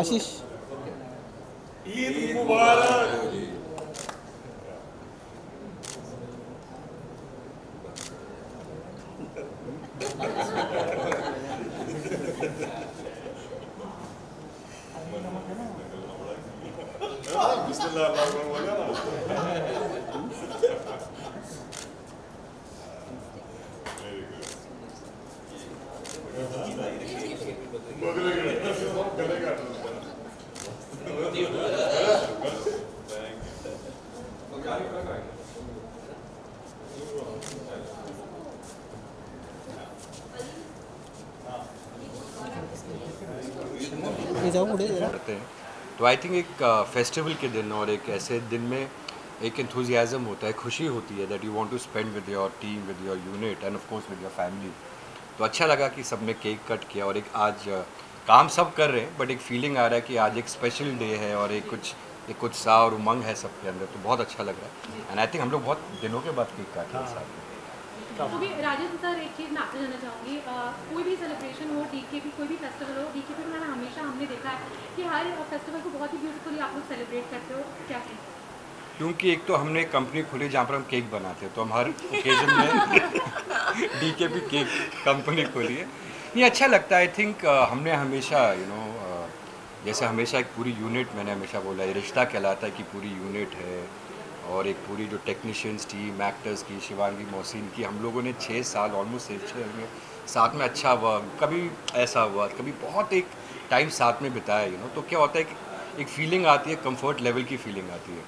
आशीष ईद मुबारक बिस्मिल्लाह मुड़े जरा। करते हैं। तो आई थिंक एक फेस्टिवल के दिन और एक ऐसे दिन में एक इंथुजियाज़म होता है खुशी होती है that you want to spend with your team with your unit and of course with your family तो अच्छा लगा कि सबने केक कट किया और एक आज uh, काम सब कर रहे हैं बट एक फीलिंग आ रहा है कि आज एक स्पेशल डे है और एक कुछ एक उत्साह और उमंग है सबके अंदर तो बहुत अच्छा लग रहा है। एंड आई थिंक हम लोग बहुत दिनों के बाद केक काट हैं साथ में। भी राजेंद्र सर एक चीज़ मैं आपसे जानना चाहूँगी कोई भी सेलिब्रेशन हो डीके भी कोई भी फेस्टिवल हो डीके पे मैंने हमेशा हमने देखा है कि हर फेस्टिवल को बहुत ही ब्यूटीफुली आप लोग सेलिब्रेट करते हो। क्या कहें क्योंकि एक तो हमने कंपनी खोली जहाँ पर हम केक बनाते हैं तो हम हर ओकेजन में D K P cake company खोली है। ये अच्छा लगता है। आई थिंक हमने हमेशा यू नो जैसे हमेशा एक पूरी यूनिट मैंने हमेशा बोला है रिश्ता कहलाता है कि पूरी यूनिट है। और एक पूरी जो टेक्नीशियंस टीम एक्टर्स की, शिवांगी मोहसिन की, हम लोगों ने छः साल ऑलमोस्ट छः में, साथ में अच्छा हुआ। कभी ऐसा हुआ, कभी बहुत एक टाइम साथ में बिताया यू नो तो क्या होता है कि एक फीलिंग आती है कंफर्ट लेवल की फीलिंग आती है।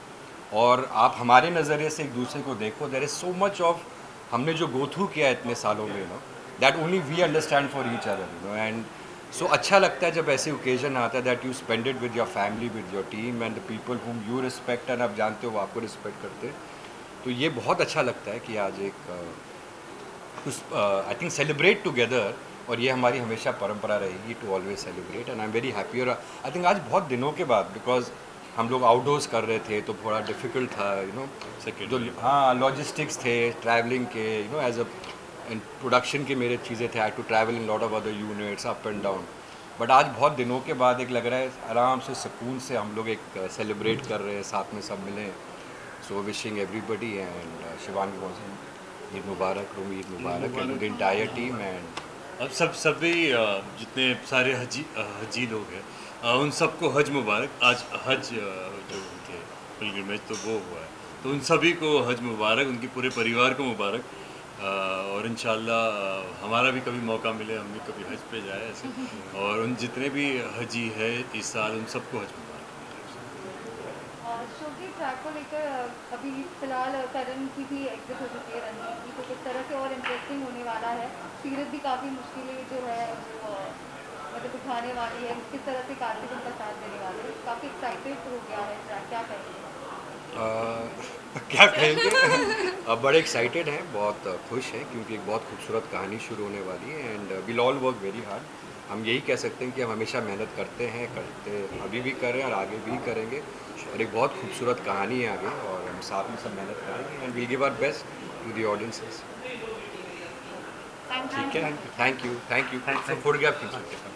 और आप हमारे नज़रिए से एक दूसरे को देखो there is so much of हमने जो गो थ्रू किया है इतने सालों में you know that only we understand for each other you know and so अच्छा लगता है जब ऐसे ओकेजन आता है that you spend it with your family with your team and the people whom you respect and आप जानते हो वो आपको रिस्पेक्ट करते तो ये बहुत अच्छा लगता है कि आज एक आई थिंक सेलिब्रेट टुगेदर और ये हमारी हमेशा परंपरा रहेगी to always celebrate and I am very happy और आई थिंक आज बहुत दिनों के बाद बिकॉज़ हम लोग आउटडोर्स कर रहे थे तो थोड़ा डिफ़िकल्ट था यू नो जो हाँ लॉजिस्टिक्स थे ट्रैवलिंग के you know as a in production के मेरे चीज़ें थे I to travel in lot of other units up and down but आज बहुत दिनों के बाद एक लग रहा है आराम से सुकून से हम लोग एक सेलिब्रेट कर रहे हैं साथ में सब मिले। So wishing everybody and Mohsin Eid मुबारक रूम ईद मुबारक एंड इंटायर टीम एंड अब सब सभी जितने सारे हजी हजी लोग हैं उन सबको हज मुबारक। आज हज जो थे पिलग्रिमेज तो वो हुआ है। तो उन सभी को हज मुबारक उनके पूरे परिवार को मुबारक। और इन हमारा भी कभी मौका मिले हम भी कभी हज पे जाए ऐसे। और उन जितने भी हजी है इस साल उन सबको हज ट्रैक को लेकर अभी फ़िलहाल करण की भी एग्जिट हो चुकी है रणनीति की तो किस तरह से और इंटरेस्टिंग होने वाला है। सीरत भी काफ़ी मुश्किलें जो है वो मतलब उठाने वाली है किस तरह से कार्तिक उनका साथ देने वाले काफ़ी एक्साइटेड हो गया है ट्रैक क्या कहेंगे? क्या कहेंगे? अब बड़े एक्साइटेड हैं बहुत खुश हैं क्योंकि एक बहुत खूबसूरत कहानी शुरू होने वाली है and will all work very hard हम यही कह सकते हैं कि हम हमेशा मेहनत करते हैं करते अभी भी कर रहे हैं और आगे भी करेंगे और एक बहुत खूबसूरत कहानी है आगे और हम साथ में सब मेहनत करेंगे and we give our best to the audiences ठीक है? Thank you thank you thank you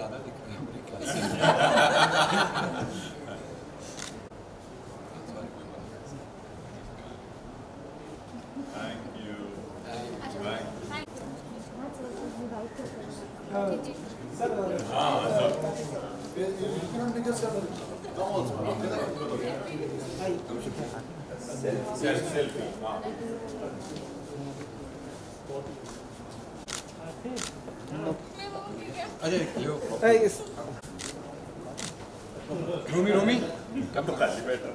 daralik membrikası. Selfie. Selfie. अरे रोमी रोमी कब तो खाली बैठा